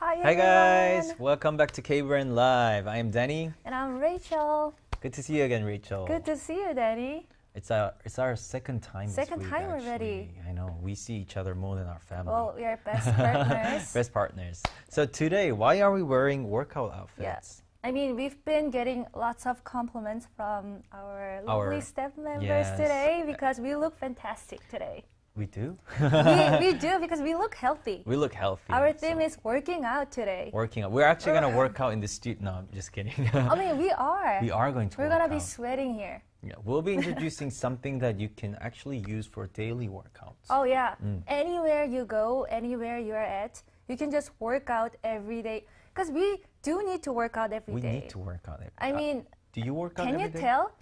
Hi, Hi guys, welcome back to K-Brand Live. I am Danny. And I'm Rachel. Good to see you again, Rachel. Good to see you, Danny. It's our it's our second time. Second week, time already. I know. We see each other more than our family. Well, we are best partners. Best partners. So today, why are we wearing workout outfits? Yes. I mean, we've been getting lots of compliments from our lovely Our- staff members yes. today because we look fantastic today. We do. we, we do because we look healthy. we look healthy. Our theme so is working out today. working out. We're actually gonna work out in the studio. No, I'm just kidding. I mean, we are. we are going to. We're gonna be sweating here. Yeah, we'll be introducing something that you can actually use for daily workouts. Oh yeah. Mm. Anywhere you go, anywhere you are at, you can just work out every day. Because we do need to work out every day. we need to work out. Every, I uh, mean, do you work out can every you day? tell?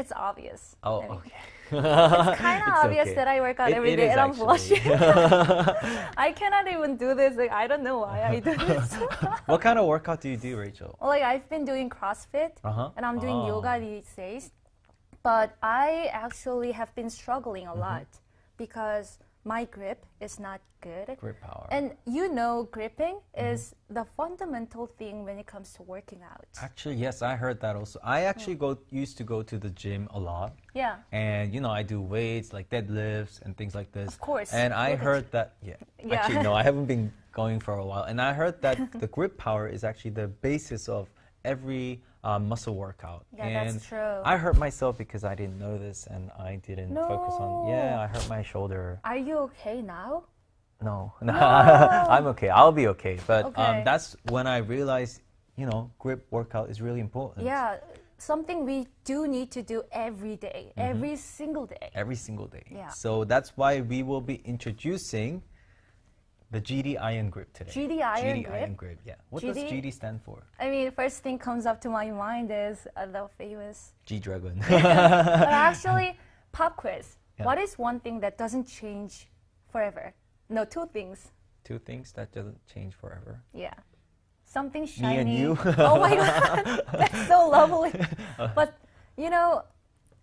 It's obvious. Oh, I mean, okay. It's kind of obvious okay. that I work out It- every it day, and I'm blushing. I cannot even do this. Like I don't know why I do this. what kind of workout do you do, Rachel? well, like I've been doing CrossFit, Uh-huh. and I'm doing Oh. yoga these days. But I actually have been struggling Mm-hmm. a lot because my grip is not good. Grip power. And you know, gripping Mm-hmm. is the fundamental thing when it comes to working out. Actually, yes, I heard that also. I actually go used to go to the gym a lot, Yeah. and you know I do weights like deadlifts and things like this. Of course. And I Look heard that yeah. Yeah. Actually, no, I haven't been going for a while, and I heard that the grip power is actually the basis of every um, muscle workout. Yeah, and that's true. I hurt myself because I didn't know this, and I didn't focus on. Yeah, I hurt my shoulder. Are you okay now? No, I'm okay. I'll be okay. But Okay. um, that's when I realized, you know, grip workout is really important. Yeah, something we do need to do every day, Mm-hmm. every single day. Every single day. Yeah. So that's why we will be introducing the GD Iron Grip today. GD Iron GD Grip? Iron Grip. Yeah. What does GD? GD stand for? I mean, first thing comes up to my mind is uh, the famous. G Dragon. but actually, pop quiz. Yeah. What is one thing that doesn't change forever? No, two things. Two things that doesn't change forever. Yeah. Something shiny. Me and you. oh my god, that's so lovely. But you know,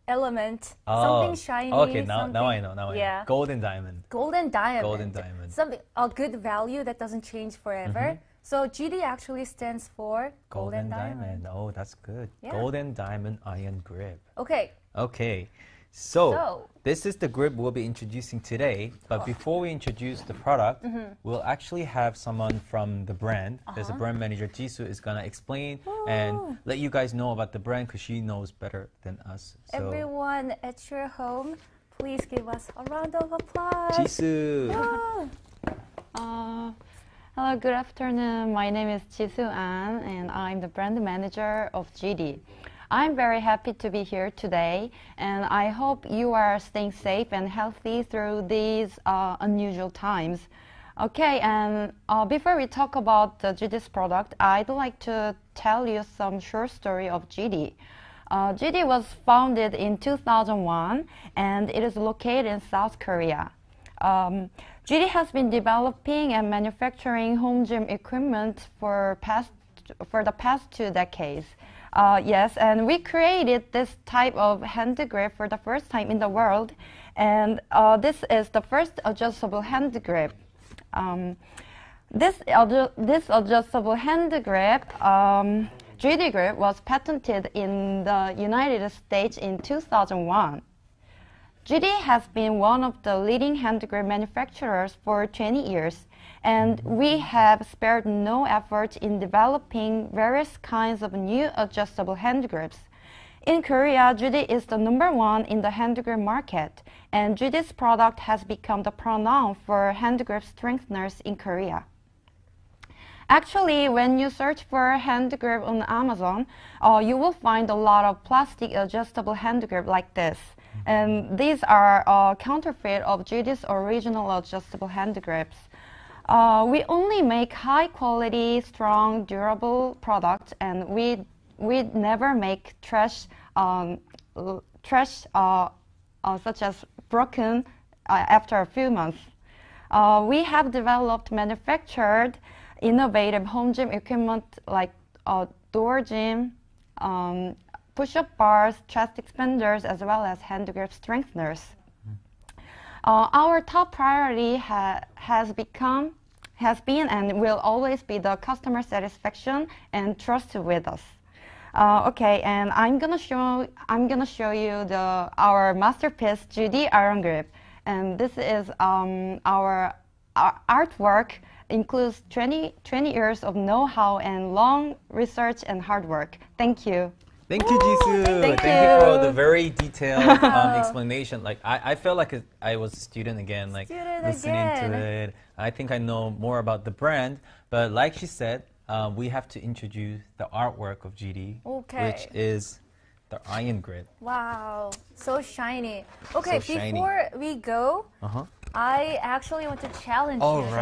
element, oh. something shiny. Oh. Okay, now, now I something- know. Now I yeah. know. Golden diamond. Golden diamond. Golden diamond. Something a good value that doesn't change forever. Mm-hmm. So GD actually stands for Golden, diamond. Oh, that's good. Yeah. Golden diamond iron grip. Okay. Okay, so, So- this is the grip we'll be introducing today. But before we introduce the product, Mm-hmm. we'll actually have someone from the brand. There's a Uh-huh. brand manager, Jisoo, is gonna explain and let you guys know about the brand because she knows better than us. So, Everyone at your home, please give us a round of applause. Jisoo. Woo! Uh, hello, good afternoon. My name is Jisoo An, and I'm the brand manager of GD. I'm very happy to be here today, and I hope you are staying safe and healthy through these uh, unusual times. Okay, and uh, before we talk about the GD's product, I'd like to tell you some short story of GD. Uh, GD was founded in 2001, and it is located in South Korea. Um, GD has been developing and manufacturing home gym equipment for past for the past two decades. Uh, yes, and we created this type of hand grip for the first time in the world, and uh, this is the first adjustable hand grip. Um, this, adju- this adjustable hand grip, um, GD grip, was patented in the United States in 2001. GD has been one of the leading hand grip manufacturers for 20 years, and we have spared no effort in developing various kinds of new adjustable hand grips. In Korea, GD is the number one in the hand grip market, and GD's product has become the pronoun for hand grip strengtheners in Korea. Actually, when you search for hand grip on Amazon, uh, you will find a lot of plastic adjustable hand grip like this. And these are uh, counterfeit of GD's original adjustable hand grips. Uh, we only make high quality, strong, durable products, and we we never make trash um, trash uh, uh, such as broken uh, after a few months. Uh, we have developed, manufactured innovative home gym equipment like door gym, um, push-up bars, chest expanders, as well as hand grip strengtheners. Uh, our top priority ha- has become has been and will always be the customer satisfaction and trust with us. Uh, okay, and I'm gonna show I'm gonna show you the our masterpiece GD Iron Grip, and this is um, our, our artwork includes 20, 20 years of know-how and long research and hard work. Thank you. Thank you, Jisoo. thank you for the very detailed um, explanation. Like I, I felt like a- I was a student again, like Student listening again. to it. I think I know more about the brand, but like she said, um, we have to introduce the artwork of GD, Okay. which is the iron grip. Wow, so shiny. Okay, So shiny. before we go, Uh huh. I actually want to challenge Oh you. Danny.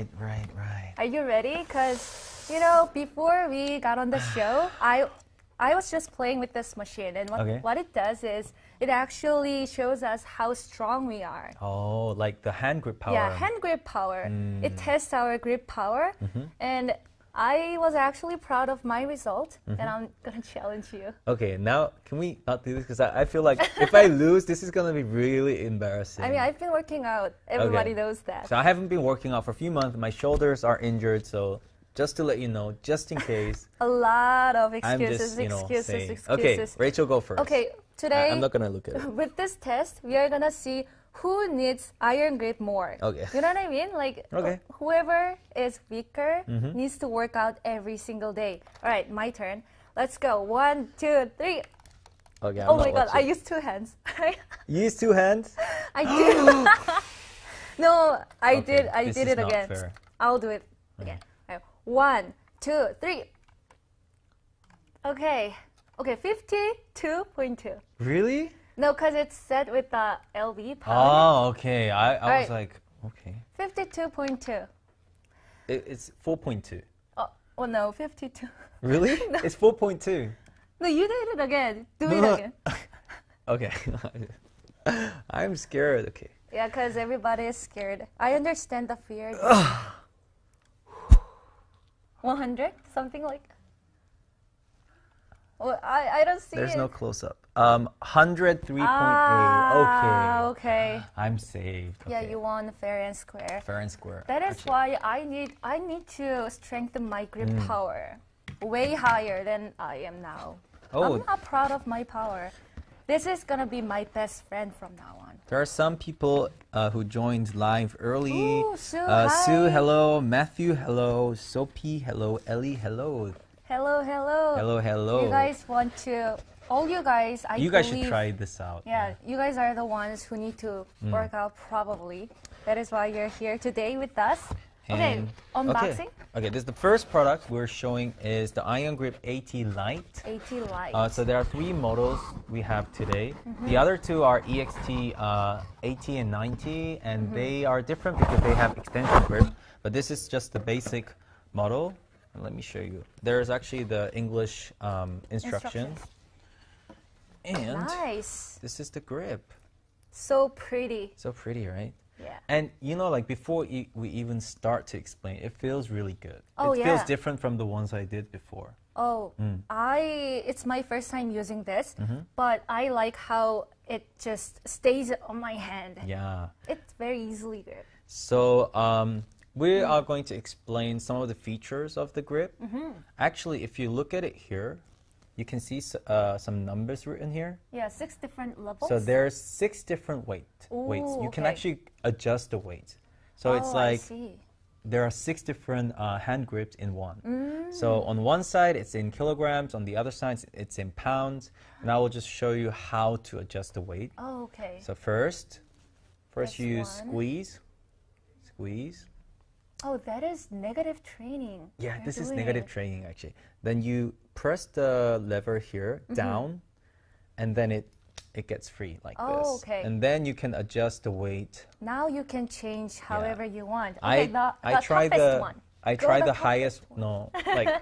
right, right, right. Are you ready? Because, you know, before we got on the show, I I was just playing with this machine, and what, Okay. what it does is it actually shows us how strong we are. Oh, like the hand grip power. Yeah, hand grip power. It Mm. tests our grip power, Mm-hmm. and I was actually proud of my result, Mm-hmm. and I'm gonna challenge you. Okay, now can we not do this? Because I, I feel like if I lose, this is gonna be really embarrassing. I mean, I've been working out. Everybody Okay. knows that. So I haven't been working out for a few months. My shoulders are injured, so just to let you know, just in case, A lot of I'm excuses, just you know excuses, saying. excuses. Okay, Rachel, go first. Okay, today. I, am not gonna look at it. with this test, we are gonna see who needs iron grip more. Okay. You know what I mean? Like Okay. wh- whoever is weaker Mm-hmm. needs to work out every single day. All right, my turn. Let's go. One, two, three. Okay, I'm oh my god, I watching. used two hands. You use two hands. I did. no, I Okay, did. I did it again. fair. I'll do it again. One, two, three. Okay. Okay, 52.2. Really? No, because it's set with the LV pound. Oh, okay. I, I was Alright. like, okay. 52.2. It, it's 4.2. Oh, oh no, 52. Really? It's 4.2. No, you did it again. Do No. it again. Okay. I'm scared. Okay. Yeah, because everybody is scared. I understand the fear. 100? Something like. Well, I, I don't see There's it. no close up. Um, 103.8. Ah, okay. okay. I'm saved. Yeah, Okay. you won fair and square. Fair and square. That is Actually, why I need I need to strengthen my grip Mm. power way higher than I am now. Oh. I'm not proud of my power. This is gonna be my best friend from now on. There are some people uh, who joined live early. Ooh, Sue, uh, Sue, hello. Matthew, hello. Sophie, hello. Ellie, hello. Hello, hello. Hello, hello. You guys want to? All you guys, I You guys should try this out. Yeah, you guys are the ones who need to Mm. work out probably. That is why you're here today with us. Okay, unboxing. Okay. okay, this is the first product we're showing is the Iron Grip AT Lite. 80 light. Uh, so there are three models we have today. Mm-hmm. The other two are EXT uh, 80 and 90, and Mm-hmm. they are different because they have extension grip. But this is just the basic model. And let me show you. There's actually the English um, instructions. And nice. this is the grip. So pretty. So pretty, right? Yeah. And you know, like before e- we even start to explain, it feels really good. Oh, it feels different from the ones I did before. Oh, Mm. I it's my first time using this, Mm-hmm. but I like how it just stays on my hand. Yeah. It's very easily good. So um, we are going to explain some of the features of the grip. Mm-hmm. Actually, if you look at it here, you can see uh, some numbers written here. Yeah, six different levels. So there's six different weight weights. Ooh, You can actually adjust the weight. So it's Oh, I like there are six different uh, hand grips in one. Mm. So on one side it's in kilograms, on the other side it's in pounds, and I will just show you how to adjust the weight. Oh, okay. So first, first That's you one. squeeze, squeeze. oh, that is negative training. Yeah, You're this is negative it. training actually. Then you press the lever here Mm-hmm. down, and then it it gets free like Oh, this. okay. And then you can adjust the weight. Now you can change however you want. I Okay, the, I the try the one. I Go try the the, highest. one. No, like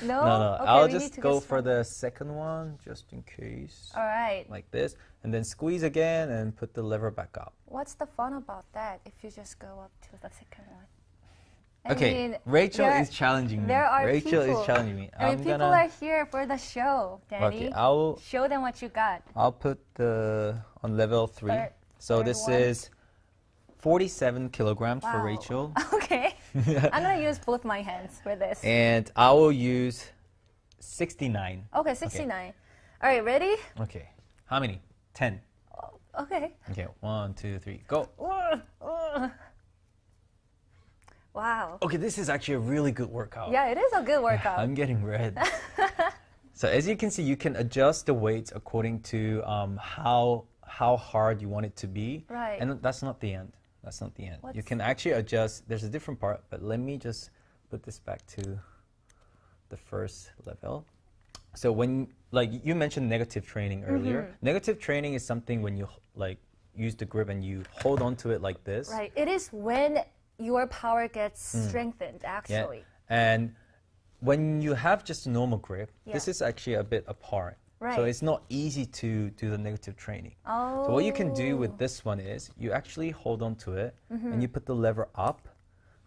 No, no, no. Okay, I'll just go for the second one just in case, All right. like this, and then squeeze again and put the lever back up. What's the fun about that if you just go up to the second one? I okay, mean, Rachel there- is challenging me. There are Rachel people. is challenging me. I mean, I'm people gonna. are here for the show, Danny. okay, I'll Show them what you got. I'll put the on level three. Third- so third this one. is 47 kilograms for Rachel. Okay. I'm gonna use both my hands for this. And I will use 69. Okay, 69. All right, ready? Okay. How many? 10. Okay. Okay. One, two, three, go. Wow. Okay, this is actually a really good workout. Yeah, it is a good workout. I'm getting red. so as you can see, you can adjust the weights according to um, how how hard you want it to be. Right. And that's not the end. That's not the end. You can actually adjust. There's a different part, but let me just put this back to the first level. So when like you mentioned negative training earlier. Mm-hmm. Negative training is something when you like use the grip and you hold on to it like this. Right. It is when your power gets Mm. strengthened, Yeah. actually. And when you have just a normal grip, this is actually a bit apart. Right. So it's not easy to do the negative training. Oh. So what you can do with this one is you actually hold on to it Mm-hmm. and you put the lever up,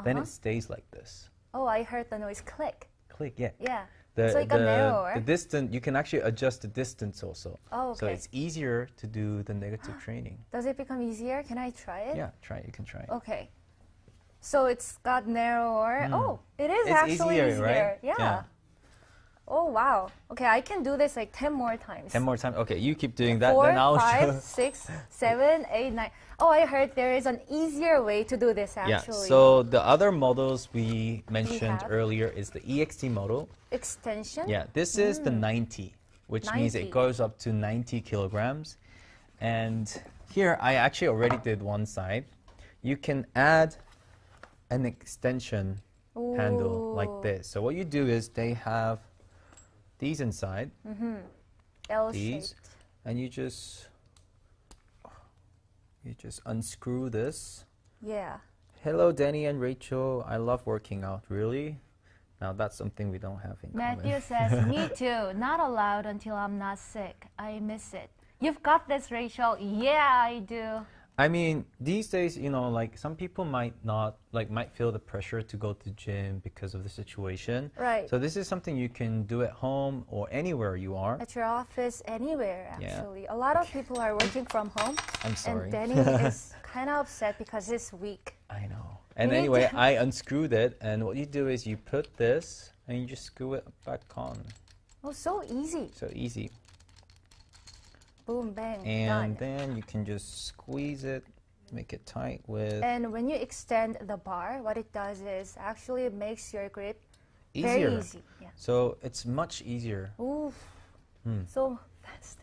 then Uh-huh. it stays like this. Oh, I heard the noise click. Click, yeah. Yeah. The, so the, narrower. the distance, you can actually adjust the distance also. Oh, okay. So it's easier to do the negative training. Does it become easier? Can I try it? Yeah, try it. You can try it. Okay. So it's got narrower. Oh, it is Hmm. It's actually easier, easier. right? Yeah. Yeah. Oh wow. Okay, I can do this like ten more times. 10 more times. Okay, you keep doing that. Four, then I'll show. five, six, seven, eight, nine. Oh, I heard there is an easier way to do this actually. Yeah, so the other models we mentioned have? earlier is the EXT model. extension. Yeah, this is the 90, which means it goes up to 90 kilograms. And here, I actually already did one side. You can add an extension handle like this. So what you do is they have these inside, mm-hmm. L these, and you just you just unscrew this. Yeah. Hello, Danny and Rachel. I love working out. Really? Now that's something we don't have in Matthew common. says, "Me too. Not allowed until I'm not sick. I miss it." You've got this, Rachel. Yeah, I do. I mean, these days, you know, like some people might not like might feel the pressure to go to gym because of the situation. Right. So this is something you can do at home or anywhere you are. At your office, anywhere, actually. Yeah. A lot of people are working from home. I'm sorry. And Danny is kind of upset because it's weak. I know. And anyway, I unscrewed it, and what you do is you put this and you just screw it back on. Oh, so easy. So easy. Boom, bang, And done. then you can just squeeze it, make it tight with And when you extend the bar, what it does is actually it makes your grip easier. very easy. Yeah. So it's much easier. Ooh, so fast.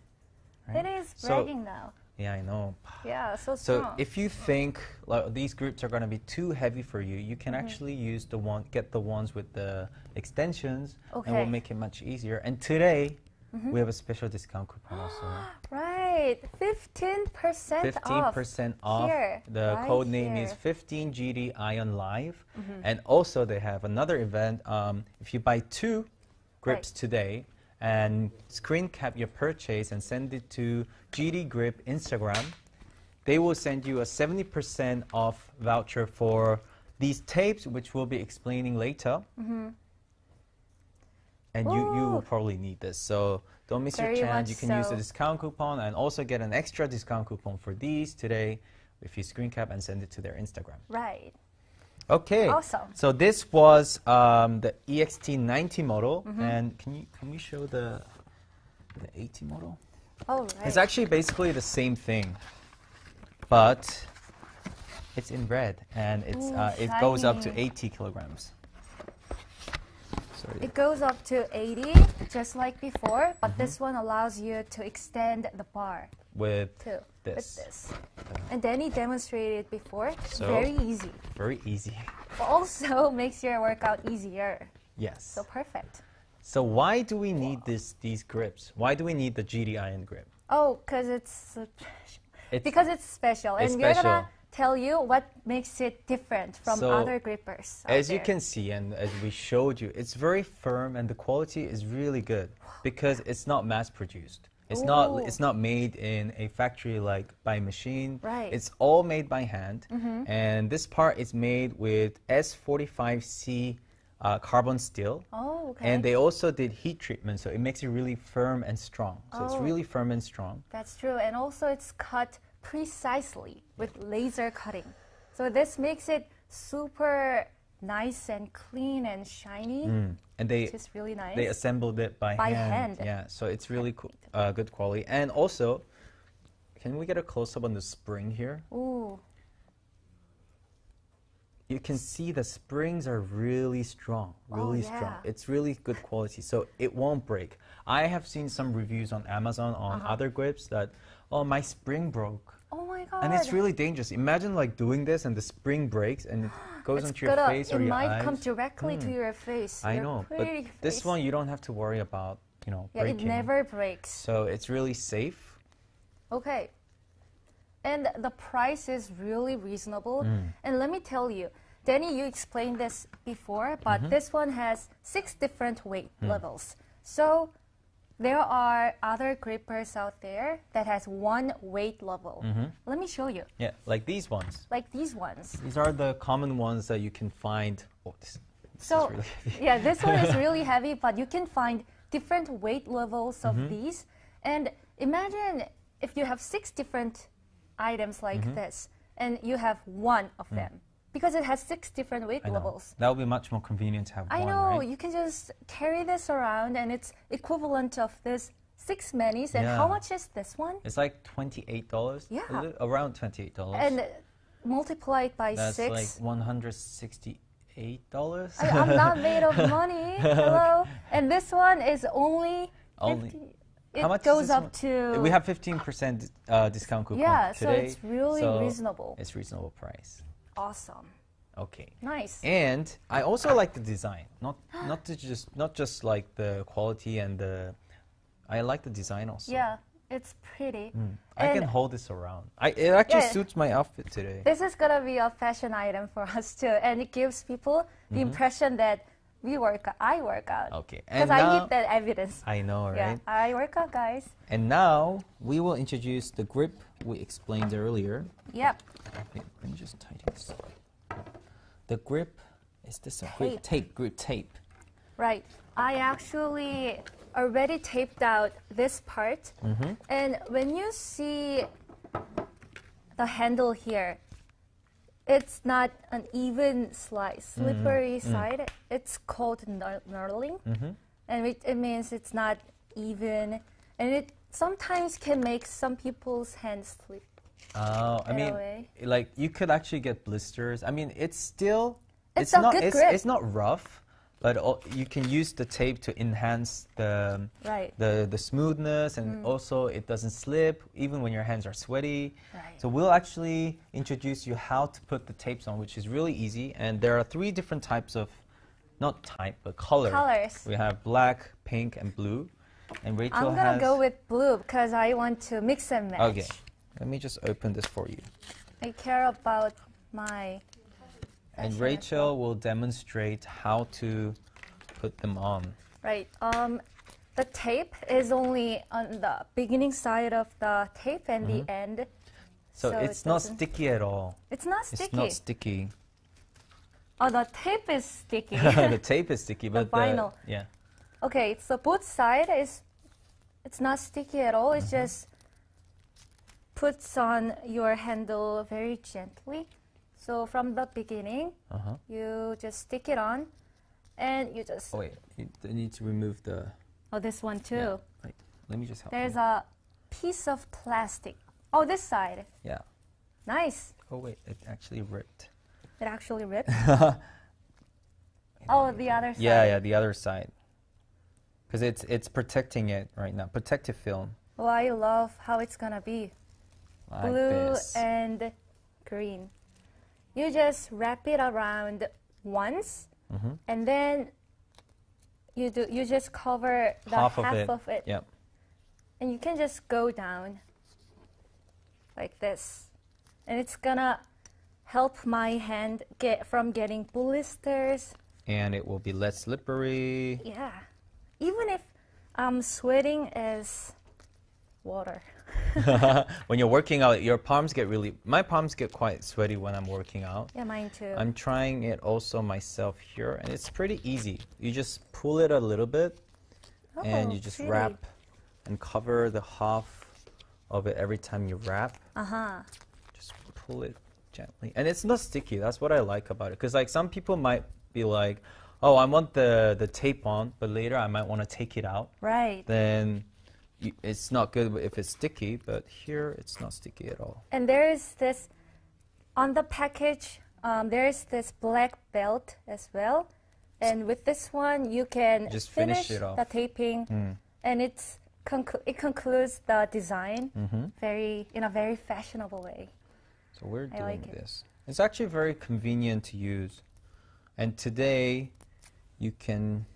Hmm. Right? It is So- now. Yeah, I know. Yeah, so strong. So if you think like these grips are going to be too heavy for you, you can actually use the one get the ones with the extensions and Okay. Mm-hmm. will make it much easier. And today we have a special discount coupon also. right, 15% off. 15% off. Here, the right code name is 15GD Ion Live. Mm-hmm. And also they have another event. Um, if you buy two grips Right. today and screen cap your purchase and send it to GD Grip Instagram, they will send you a 70% off voucher for these tapes, which we'll be explaining later. And you, you will Mm-hmm. Probably need this. So don't miss Very your chance. You can use the discount coupon and also get an extra discount coupon for these today if you screen cap and send it to their Instagram. Right. Okay. Awesome. So this was um, the EXT90 model, Mm-hmm. and can you can we show the the 80 model? All right. It's actually basically the same thing, but it's in red, and it's Ooh, uh, it goes up to 80 kilograms. Sorry. It goes up to 80, just like before, but Mm-hmm. this one allows you to extend the bar with too. this. With this. And Danny demonstrated before. So? Very easy. Very easy. Also makes your workout easier. Yes. So perfect. So why do we need this these grips? Why do we need the GD Iron grip? Oh, because it's It's, because it's special, It's and special. gonna tell you what makes it different from So, other grippers. as you can see and as we showed you, it's very firm and the quality is really good because it's not mass produced. It's not it's not made in a factory like by machine. Right. It's all made by hand. Mm-hmm. And this part is made with S45C uh, carbon steel. Oh, okay. And they also did heat treatment, so it makes it really firm and strong. So it's Oh. really firm and strong. That's true, and also it's cut precisely with laser cutting. So this makes it super nice and clean and shiny. Mm. And they is really nice. they assembled it by, By hand. Yeah, so it's really cool, uh, good quality. And also, can we get a close up on the spring here? Ooh, You can see the springs are really strong, really strong. Oh, yeah. It's really good quality, so it won't break. I have seen some reviews on Amazon on Uh-huh. other grips that, oh, my spring broke. oh my god. And it's really dangerous. Imagine like doing this and the spring breaks and it goes It's onto your face or it might come directly to Mm. your face. I your know, but pretty this one you don't have to worry about, you know, yeah, breaking. it never breaks. So it's really safe. Okay. And the price is really reasonable. Mm. And let me tell you, Danny, you explained this before, but Mm-hmm. this one has six different weight Mm. levels. So there are other grippers out there that has one weight level. Mm-hmm. Let me show you. Yeah, like these ones. Like these ones. These are the common ones that you can find. Oh, this, this So is really heavy. yeah, this one is really heavy, but you can find different weight levels of Mm-hmm. these. And imagine if you have six different items like Mm-hmm. this, and you have one of them, because it has six different weight levels. That would be much more convenient to have I one, know right? you can just carry this around, and it's equivalent of this six minis. And how much is this one? It's like twenty-eight dollars. Yeah. around twenty-eight dollars. And multiplied by that's six. like one hundred sixty-eight dollars. I, I'm not made of money. Hello. And this one is only. Only- 50 it How much goes up one? to. We have fifteen percent uh, discount coupon Yeah, so it's really so reasonable. It's reasonable price. Awesome. Okay. Nice. And I also like the design, not not to just not just like the quality and the. I like the design also. yeah, it's pretty. Mm. I can hold this around. I, it actually Yeah. suits my outfit today. This is gonna be a fashion item for us too, and it gives people the impression that we work. I work out. Okay. Because And I need that evidence. I know, Yeah, right? I work out, guys. And now we will introduce the grip we explained earlier. Yep. Wait, let me just tighten this. The grip is this one? Grip Tape. grip tape. Right. I actually already taped out this part. Mm-hmm. And when you see the handle here, it's not an even slide, slippery side. It's called knurling. Mm-hmm. And it, it means it's not even. And it sometimes can make some people's hands slip. Oh, I mean, like you could actually get blisters. I mean, it's still It's a not good it's, grip. it's not rough, but al- you can use the tape to enhance the Right. the the smoothness and mm. also it doesn't slip even when your hands are sweaty. Right. So we'll actually introduce you how to put the tapes on, which is really easy. And there are three different types of, not type, but color. Colors. We have black, pink, and blue. And Rachel I'm gonna has. go with blue because I want to mix and match. Okay. Let me just open this for you. I care about my. And Rachel will demonstrate how to put them on. Right. Um, the tape is only on the beginning side of the tape and the end. Mm-hmm. So, it it's not doesn't- sticky at all. It's not sticky. It's not sticky. oh, the tape is sticky. the tape is sticky, but the vinyl. yeah. Okay, so both side is. It's not sticky at all. It Mm-hmm. just puts on your handle very gently. So from the beginning, Uh huh. you just stick it on, and you just. Oh wait, you need to remove the. Oh, this one too. Yeah. Wait, let me just help. There's you. a piece of plastic. Oh, this side. Yeah. Nice. Oh wait, it actually ripped. It actually ripped. oh, the other side. Yeah, yeah, the other side. Because it's it's protecting it right now. Protective film. Well, I love how it's gonna be Like blue this. and green. You just wrap it around once, Mhm. and then you do. You just cover the half, of it. Yep. and you can just go down like this, and it's gonna help my hand get from getting blisters. And it will be less slippery. Yeah, even if I'm sweating is water. when you're working out, your palms get really. My palms get quite sweaty when I'm working out. Yeah, mine too. I'm trying it also myself here, and it's pretty easy. You just pull it a little bit, and Oh, you just pretty. wrap and cover the half of it every time you wrap. Uh huh. Just pull it gently. And it's not sticky. That's what I like about it. Because like some people might be like, oh, I want the, the tape on, but later I might want to take it out. Right. Then you, it's not good if it's sticky, but here it's not sticky at all. And there is this on the package. Um, there is this black belt as well, and with this one you can Just finish it off. the taping, and it's conclu- it concludes the design very in a very fashionable way. So we're I doing like it. this. It's actually very convenient to use. And today you can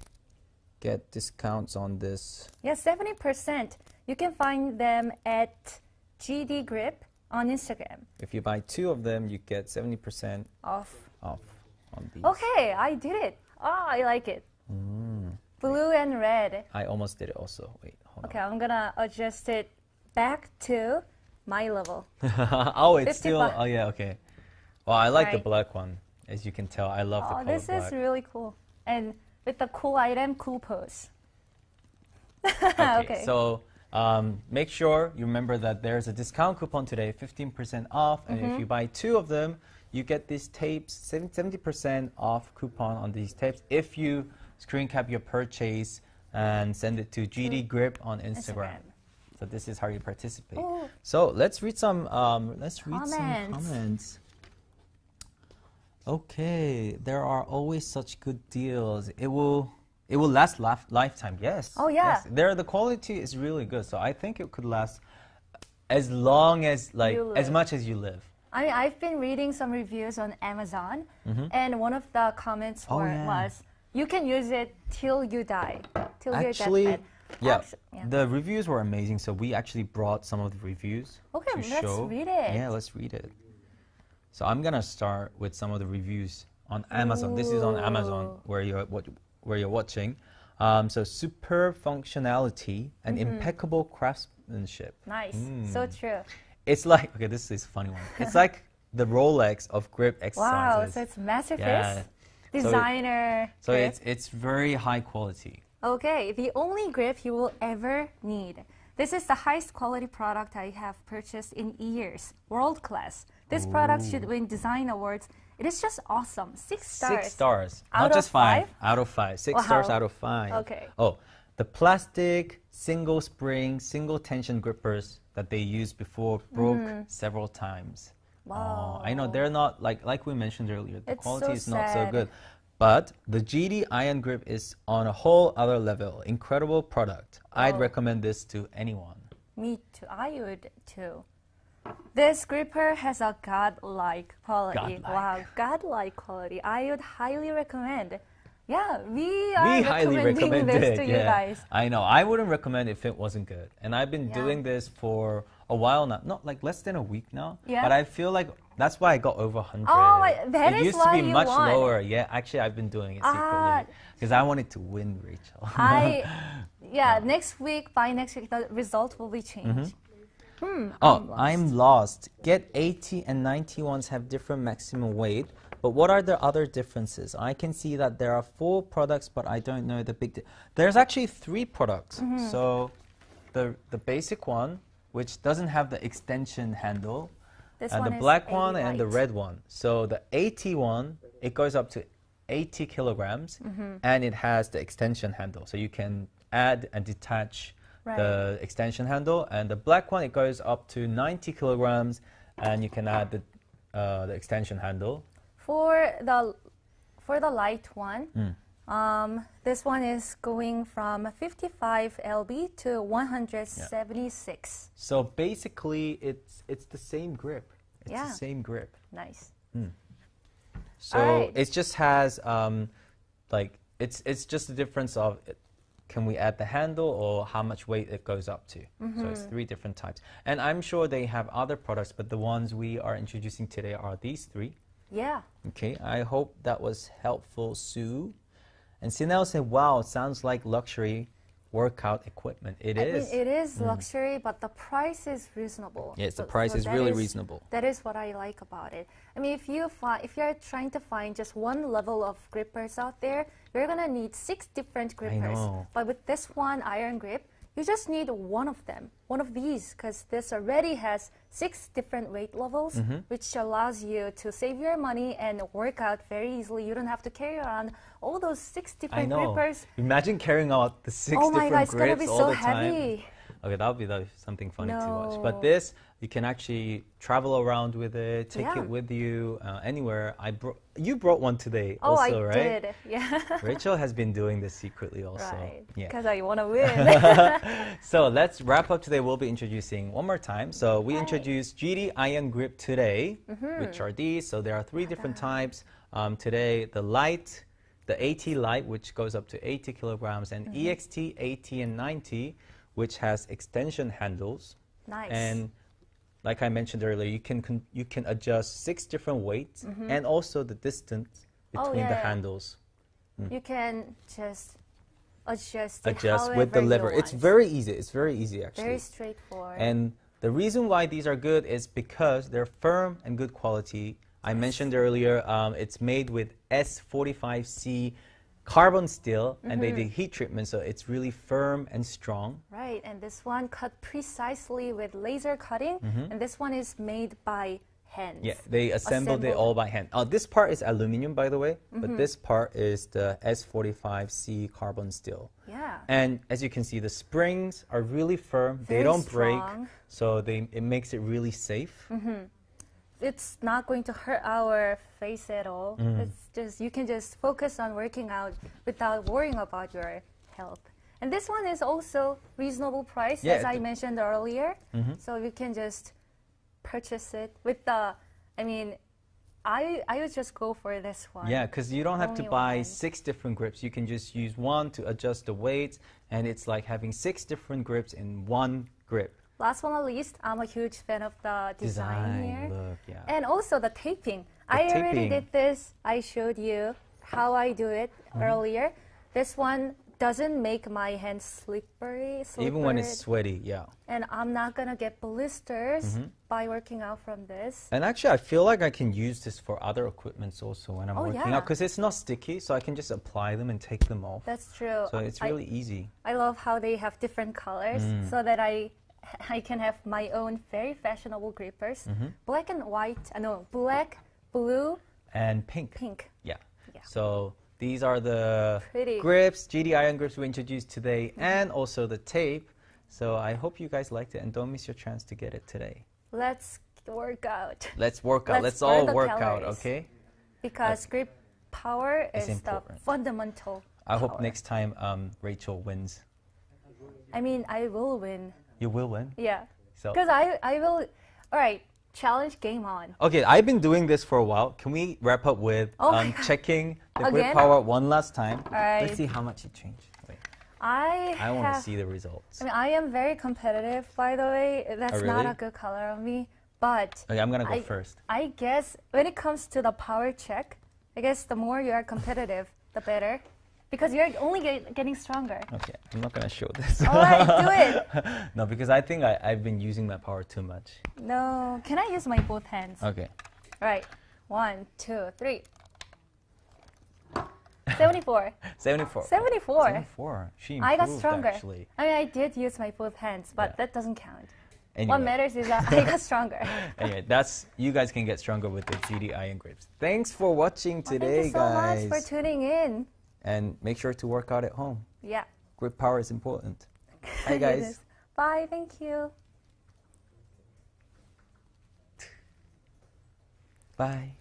get discounts on this. Yeah, seventy percent. You can find them at GD Grip on Instagram. If you buy two of them, you get 70% Off. off on these. Okay, I did it. Oh, I like it. Mm. Blue and red. I almost did it also. Wait, hold on. Okay, I'm gonna adjust it back to my level. oh, it's still. Oh, yeah, okay. Well, I like the black one. As you can tell, I love the Oh, color this black. is really cool. And with the cool item, cool pose. Okay, okay. So um, make sure you remember that there's a discount coupon today, 15% off. And Mm-hmm. if you buy two of them, you get these tapes, 70 70% off coupon on these tapes if you screen cap your purchase and send it to GD Grip on Instagram. Instagram. So this is how you participate. Ooh. So let's read some. Um, let's read some Comments. Okay, there are always such good deals. It will it will last lif- lifetime. Yes. Oh, yeah. Yes. There the quality is really good. So I think it could last as long as like as much as you live. I mean, I've been reading some reviews on Amazon, and one of the comments Mm-hmm. Oh, were, yeah. was, "You can use it till you die, till your Actually, deathbed." yeah, Actu- yeah. The reviews were amazing. So we actually brought some of the reviews Okay, to let's show. read it. Yeah, let's read it. So I'm gonna start with some of the reviews on Amazon. This is on Amazon where you're what, where you're watching. Um, so superb functionality and Mm-hmm. impeccable craftsmanship. nice, Mm. so true. It's like okay, this is a funny one. It's like the Rolex of grip exercises. Wow, so it's masterpiece, Yeah. So it- designer. So it's it's very high quality. Okay, the only grip you will ever need. This is the highest quality product I have purchased in years. World class. This product should win design awards. It is just awesome. Six stars. Six stars. Out Not of just five. five? Out of five. Six Wow. stars out of five. Okay. Oh, the plastic single spring, single tension grippers that they used before broke mm-hmm. several times. Oh, I know. They're not like like we mentioned earlier. The It's quality so is not so good. But the GD Iron Grip is on a whole other level. Incredible product. I'd Oh. recommend this to anyone. Me too. I would too. This gripper has a godlike quality. Godlike. Wow, godlike quality. I would highly recommend. Yeah, we are we highly recommending recommend this it. to yeah. you guys. I know. I wouldn't recommend if it wasn't good. And I've been Yeah. doing this for a while now. Not like less than a week now. Yeah. But I feel like that's why I got over 100. Oh, that it is used to be much won. lower. Yeah, actually, I've been doing it Ah. secretly because I wanted to win, Rachel. I, yeah, next week, by next week, the result will be changed. Oh, I'm lost. Get 80 and 90 ones have different maximum weight. But what are the other differences? I can see that there are four products, but I don't know the big. Di- There's actually three products. Mm-hmm. So, the the basic one, which doesn't have the extension handle, This and the black 80 one and the red one. So the 80 one, it goes up to 80 kilograms, Mm-hmm. and it has the extension handle. So you can add and detach the extension handle. And the black one, it goes up to 90 kilograms, and you can add the uh, the extension handle. For the for the light one, Hmm. um, this one is going from 55 lb to 176. So basically, it's it's the same grip. It's Yeah. the same grip. Nice. So Alright. it just has um, like it's it's just the difference of can we add the handle or how much weight it goes up to. So Mm-hmm. it's three different types. And I'm sure they have other products, but the ones we are introducing today are these three. Yeah. Okay, I hope that was helpful, Sue. And Sinel said, "Wow, sounds like luxury workout equipment. It I is. mean, it is mm. luxury, but the price is reasonable. Yes, the price so is really reasonable. That is what I like about it. I mean, if you find, if you're trying to find just one level of grippers out there, you're gonna need six different grippers. know. But with this one iron grip, you just need one of them, one of these, because this already has six different weight levels, Mm-hmm. which allows you to save your money and work out very easily. You don't have to carry around all those six different I know. grippers. Imagine carrying out the six Oh my different God, it's gonna be so heavy. time. Okay, that would be that something funny to watch. But this, you can actually travel around with it, take Yeah. it with you uh, anywhere. I brought you brought one today Oh, also, I right? did. Yeah. Rachel has been doing this secretly also. right. Yeah. Because I want to win. So let's wrap up today. We'll be introducing one more time. So we Right. introduced GD Iron Grip today, Mm-hmm. which are these. So there are three different types. Um, today, the light, the AT light, which goes up to 80 kilograms, and Mm-hmm. EXT 80 and 90, which has extension handles. nice. And like I mentioned earlier, you can con- you can adjust six different weights and also the distance. Oh, between the yeah. handles. you can just adjust Adjust with the lever. It's very easy. It's very easy actually. very straightforward. And the reason why these are good is because they're firm and good quality. I mentioned earlier, um, it's made with S45C carbon steel, and they Mm-hmm. did heat treatment, so it's really firm and strong. Right, and this one cut precisely with laser cutting, and this one is made by hands. Mm-hmm. Yeah, they assembled it all by hand. Uh, this part is aluminum, by the way, Mm-hmm. but this part is the S45C carbon steel. Yeah. And as you can see, the springs are really firm. they don't strong. break, so they, it makes it really safe. It's not going to hurt our face at all. Mm. It's just you can just focus on working out without worrying about your health. And this one is also reasonable price, Yeah, as I mentioned earlier. Mm-hmm. So you can just purchase it with the. I mean, I I would just go for this one. Yeah, because you don't have to buy one. six different grips. You can just use one to adjust the weight, and it's like having six different grips in one grip. Last but not least, I'm a huge fan of the design, here. look, yeah. And also the taping. I already did this. I showed you how I do it Mm-hmm. earlier. This one doesn't make my hands slippery, Even when it's sweaty, yeah. and I'm not gonna get blisters Mm-hmm. by working out from this. And actually, I feel like I can use this for other equipments also when I'm Oh, working yeah. out because it's not sticky, so I can just apply them and take them off. That's true. so it's I- really easy. I love how they have different colors Mm. so that I I can have my own very fashionable grippers. Mm-hmm. Black and white, uh, no, black, blue, And pink. pink. Yeah. Yeah. So these are the Pretty. grips, GD iron grips we introduced today, and also the tape. So I hope you guys liked it and don't miss your chance to get it today. Let's work out Let's work out. Let's Let's, all work out, okay? because grip power is the fundamental. I hope next time um, Rachel wins. I mean, I will win. You will win. Yeah. So Because I, I will. All right, challenge game on. okay, I've been doing this for a while. Can we wrap up with Oh um, checking the grip power one last time? right. Let's see how much it changed. Wait, I I want to see the results. I mean, I am very competitive, by the way. That's Oh, not a good color on me. But Okay, I'm gonna go I, first. I guess when it comes to the power check, I guess the more you are competitive, the better. Because you're only get, getting stronger. Okay, I'm not gonna show this. All right, do it. no, because I think I, I've been using my power too much. No, can I use my both hands? Okay. All right, one, two, three. 74. 74. 74. 74. She improved, I got stronger. actually. I mean, I did use my both hands, but Yeah. that doesn't count. Anyway, What matters is that I got stronger. anyway, that's you guys can get stronger with the GD Iron Grips. Thanks for watching Well, today, thank you so guys. much for tuning in. And make sure to work out at home. Yeah. Grip power is important. Hi, guys. Bye. Thank you. Bye.